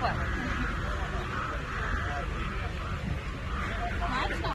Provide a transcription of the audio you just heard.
你不